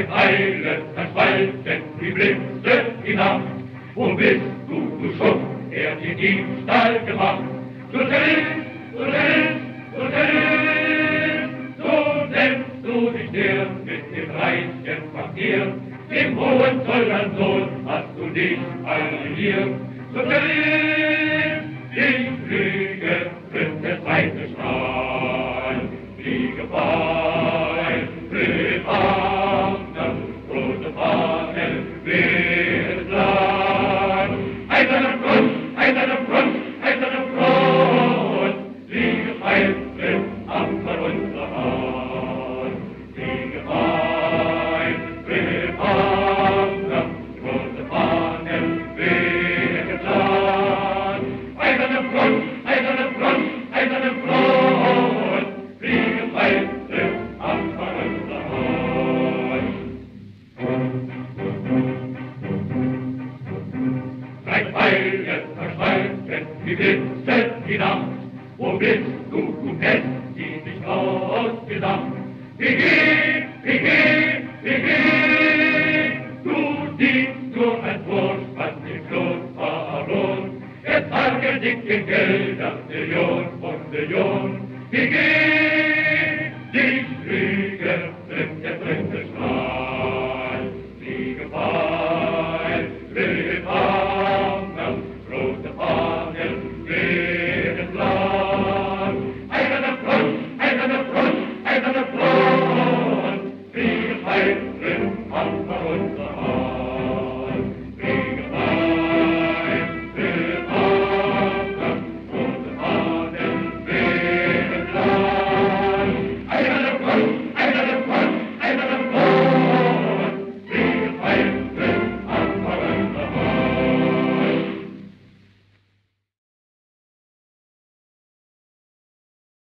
Drei Pfeile zerspalten wie Blitze die Nacht. Wo bist du, du Schuft, der dir Diebstahl gemacht? Du zerriss, du zerriss, du zerriss. So nennst du dich der mit dem reichen Papier. Dem Hohenzollern-Sohn hast du dich alliiert. So zerriss, ich fliege, tritt der zweite Strahl. Fliege bei, Spitze hinauf, wo bist du, du Pest, die dich ausgesaugt? Begib, begib, begib, du dienst nur ein Wurst, was dem Blut. Es hargert dich in Geld, das Million von Million. Begib, はい。